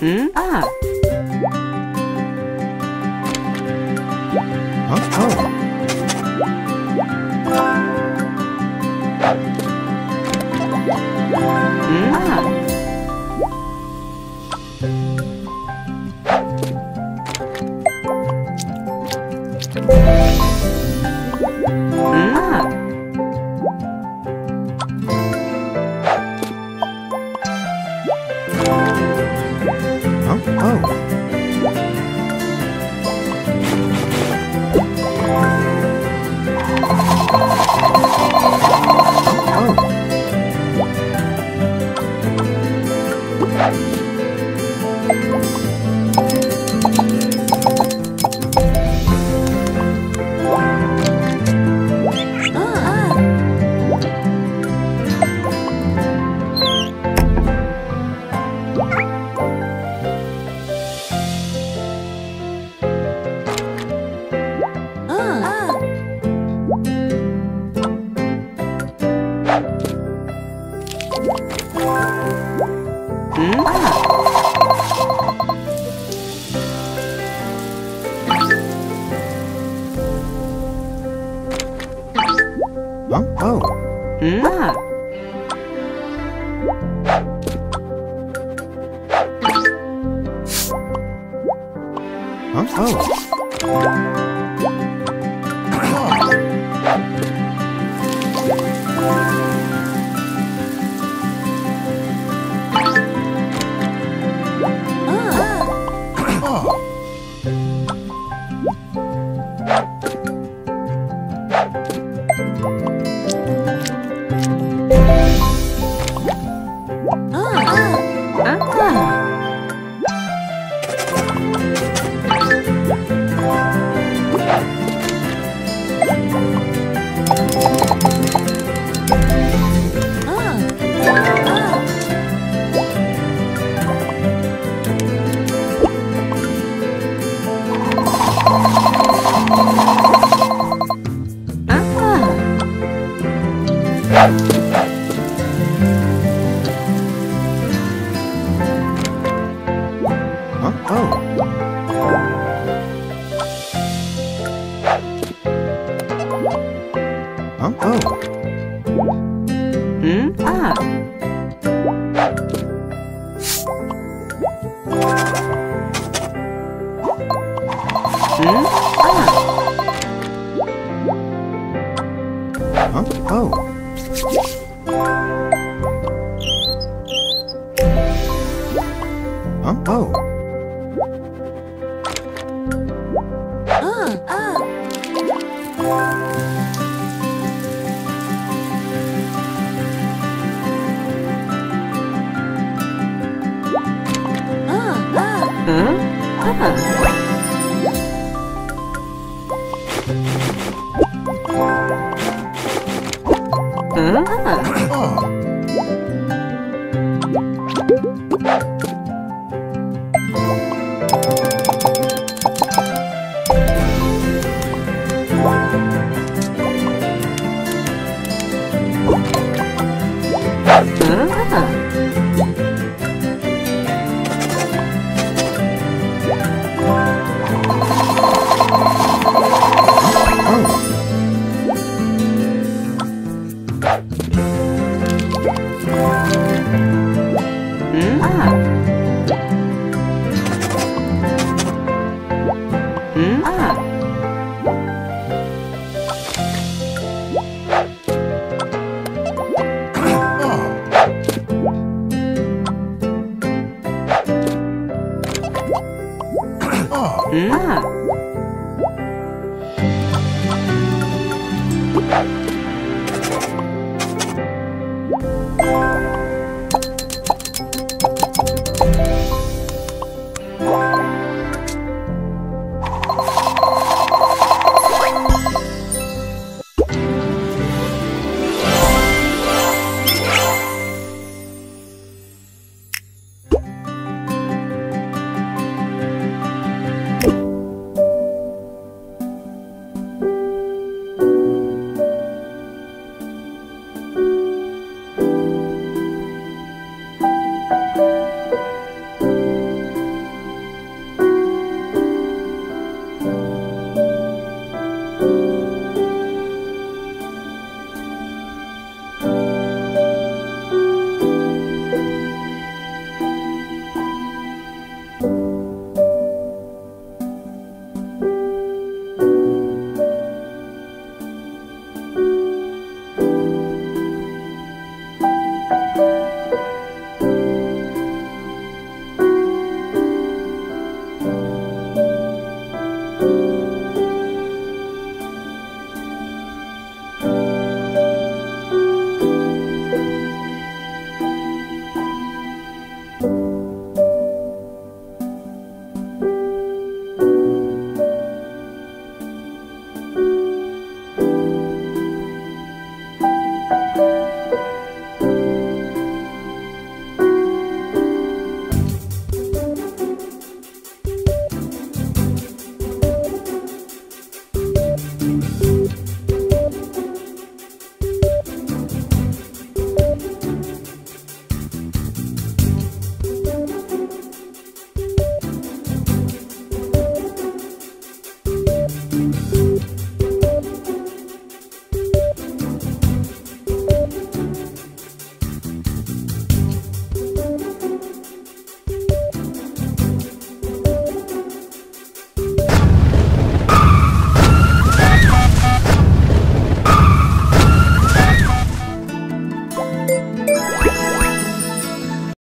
Mm. Ah. Huh? Oh. Mm. Ah. ah. Oh. Huh? Oh. Hmm. Huh? Oh. two, ah. Oh. Huh? Oh. Uh, uh. Uh, uh. Uh.